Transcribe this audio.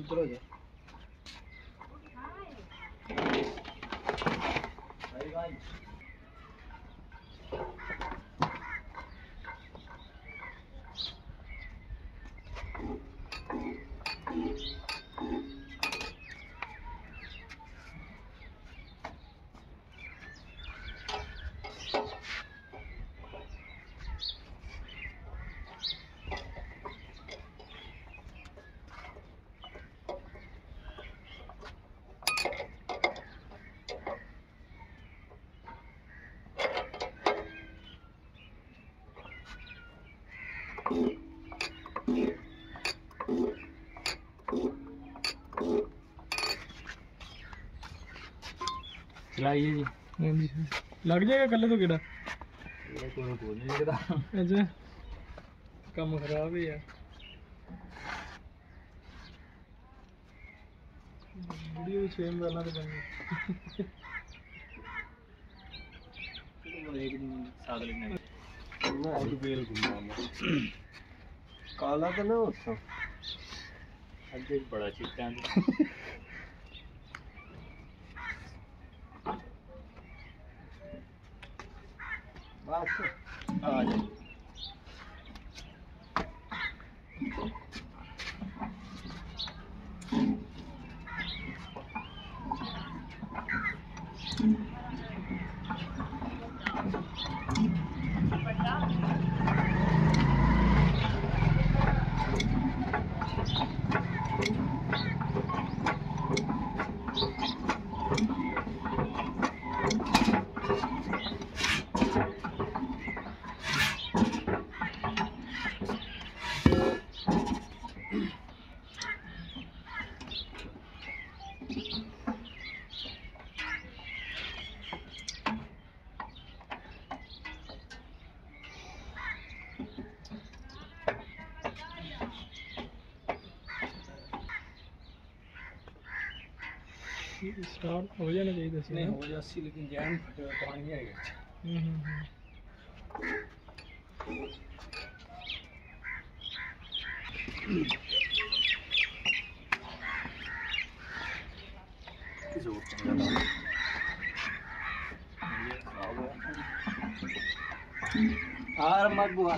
उतरो जा। भाई जी हाँ जी लग जाएगा कल तो केड़ा ये कोई बोल नहीं लगदा अच्छा काम खराब है यार वीडियो सेम करना तो करनी एक दिन साथ लेना और बेल घुमा काला तो ना होता ਅੱਜ ਇੱਕ Ah, uh, स्टार्ट हो जाना चाहिए था नहीं हो जाती लेकिन जैम फटे हुए पानी आएगा और हम्म, हम्म, हम्म। मत बुआ।